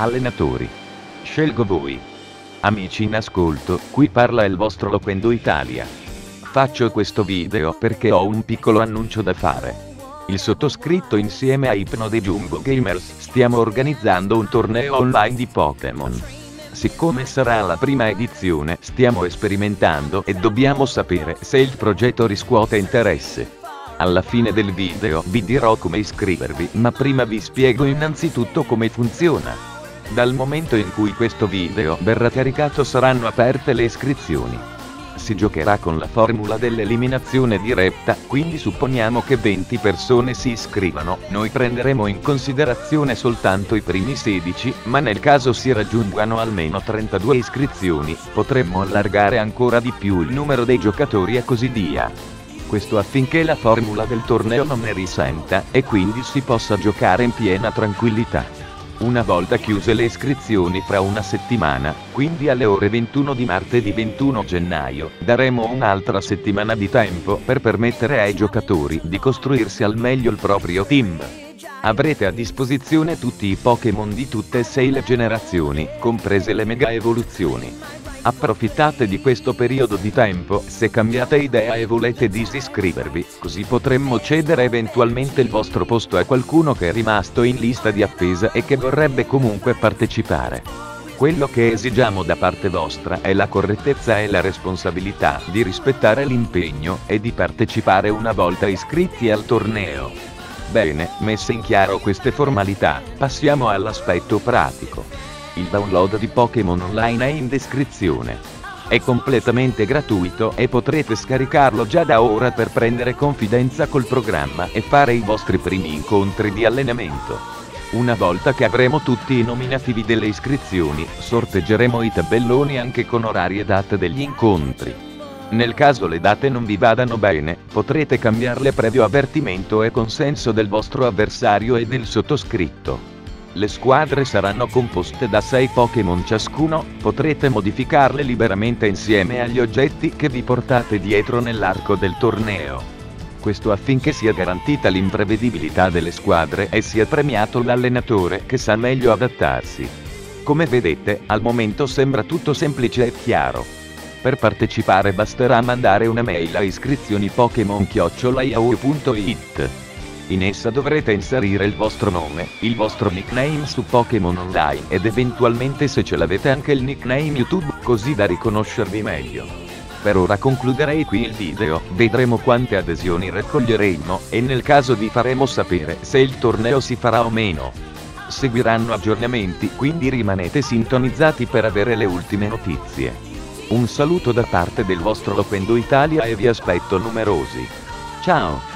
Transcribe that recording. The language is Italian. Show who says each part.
Speaker 1: Allenatori. Scelgo voi. Amici in ascolto, qui parla il vostro Loquendo Italia. Faccio questo video perché ho un piccolo annuncio da fare. Il sottoscritto insieme a Ipno dei Jumbo Gamers stiamo organizzando un torneo online di Pokémon. Siccome sarà la prima edizione, stiamo sperimentando e dobbiamo sapere se il progetto riscuote interesse. Alla fine del video vi dirò come iscrivervi, ma prima vi spiego innanzitutto come funziona. Dal momento in cui questo video verrà caricato saranno aperte le iscrizioni si giocherà con la formula dell'eliminazione diretta, quindi supponiamo che 20 persone si iscrivano, noi prenderemo in considerazione soltanto i primi 16, ma nel caso si raggiungano almeno 32 iscrizioni, potremmo allargare ancora di più il numero dei giocatori e così via. Questo affinché la formula del torneo non ne risenta, e quindi si possa giocare in piena tranquillità. Una volta chiuse le iscrizioni fra una settimana, quindi alle ore 21 di martedì 21 gennaio, daremo un'altra settimana di tempo per permettere ai giocatori di costruirsi al meglio il proprio team. Avrete a disposizione tutti i Pokémon di tutte e sei le generazioni, comprese le mega evoluzioni. Approfittate di questo periodo di tempo, se cambiate idea e volete disiscrivervi, così potremmo cedere eventualmente il vostro posto a qualcuno che è rimasto in lista di appesa e che vorrebbe comunque partecipare. Quello che esigiamo da parte vostra è la correttezza e la responsabilità di rispettare l'impegno e di partecipare una volta iscritti al torneo. Bene, messe in chiaro queste formalità, passiamo all'aspetto pratico. Il download di Pokémon Online è in descrizione. È completamente gratuito e potrete scaricarlo già da ora per prendere confidenza col programma e fare i vostri primi incontri di allenamento. Una volta che avremo tutti i nominativi delle iscrizioni, sorteggeremo i tabelloni anche con orari e date degli incontri. Nel caso le date non vi vadano bene, potrete cambiarle previo avvertimento e consenso del vostro avversario e del sottoscritto. Le squadre saranno composte da 6 Pokémon ciascuno, potrete modificarle liberamente insieme agli oggetti che vi portate dietro nell'arco del torneo. Questo affinché sia garantita l'imprevedibilità delle squadre e sia premiato l'allenatore che sa meglio adattarsi. Come vedete, al momento sembra tutto semplice e chiaro. Per partecipare basterà mandare una mail a iscrizioni Pokémon-yahoo.it. In essa dovrete inserire il vostro nome, il vostro nickname su Pokémon Online ed eventualmente se ce l'avete anche il nickname YouTube, così da riconoscervi meglio. Per ora concluderei qui il video, vedremo quante adesioni raccoglieremo, e nel caso vi faremo sapere se il torneo si farà o meno. Seguiranno aggiornamenti, quindi rimanete sintonizzati per avere le ultime notizie. Un saluto da parte del vostro Loquendo Italia e vi aspetto numerosi. Ciao!